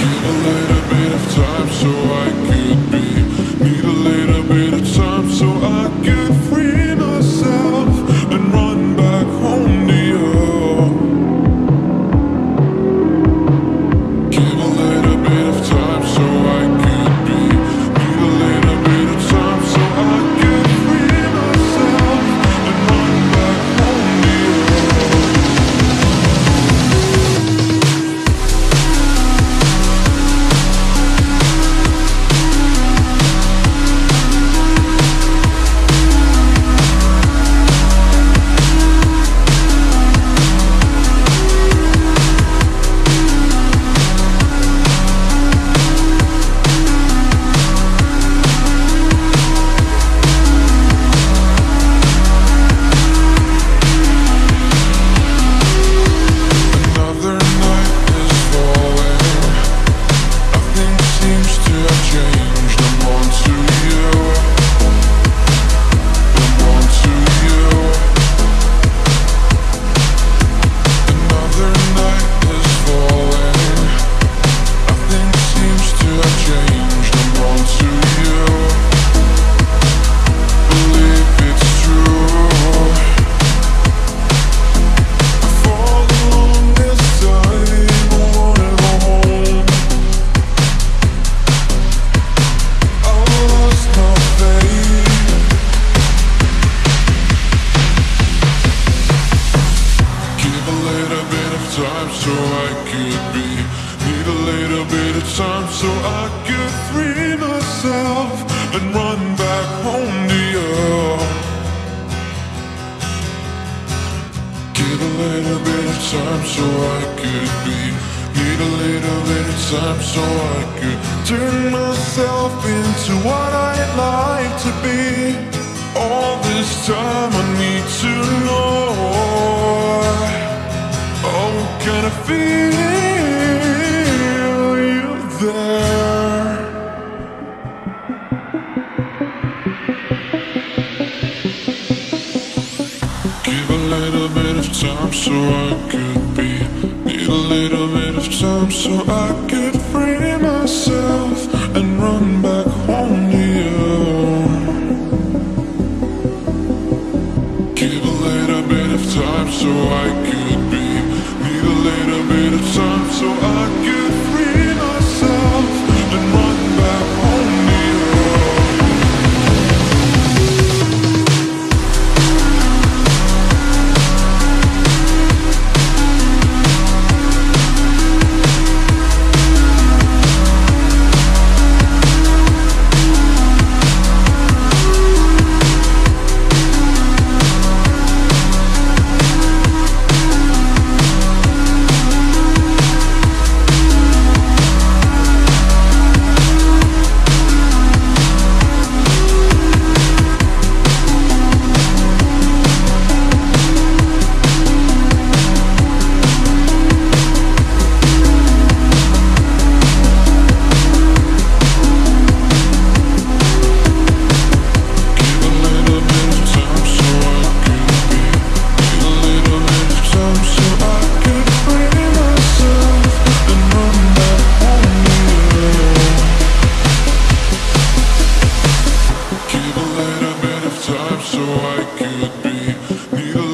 Give a little so I could be. Need a little bit of time so I could free myself and run back home to you. Give a little bit of time so I could be. Need a little bit of time so I could turn myself into what I'd like to be. All this time I need to know. Can I feel you there? Give a little bit of time so I could be. Need a little bit of time so I could free myself and run back home to you. Give a little bit of time so I I could be. Need